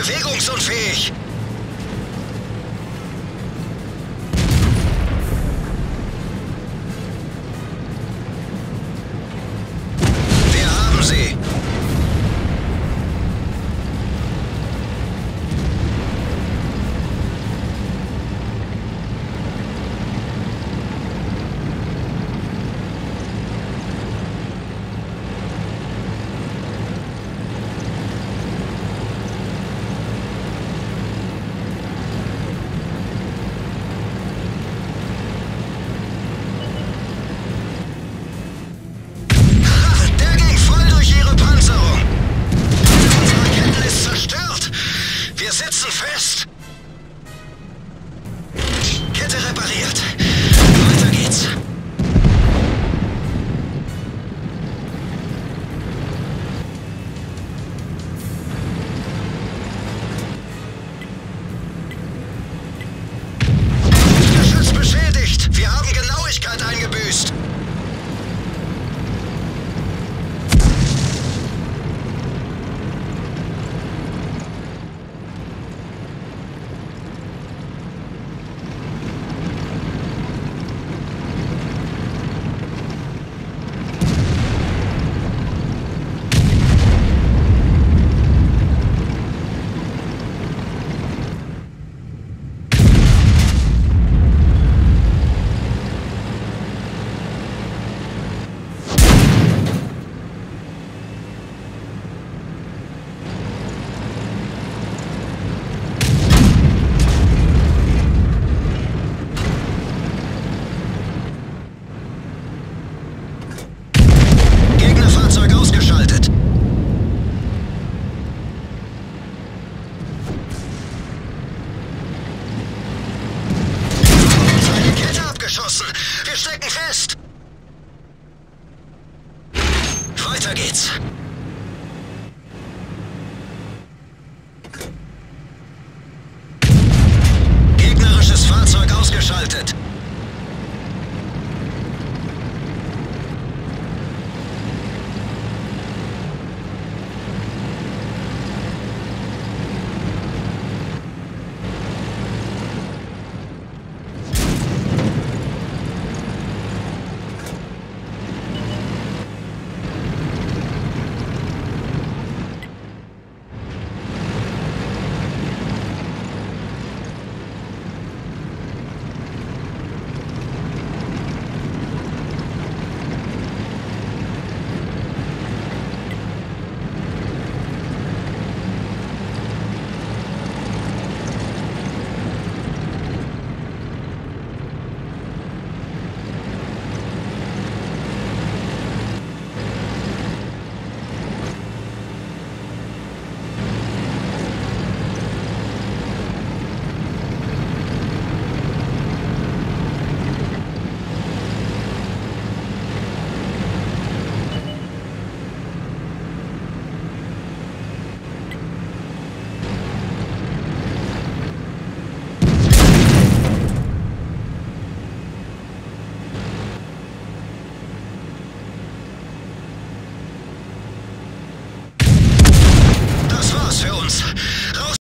bewegungsunfähig.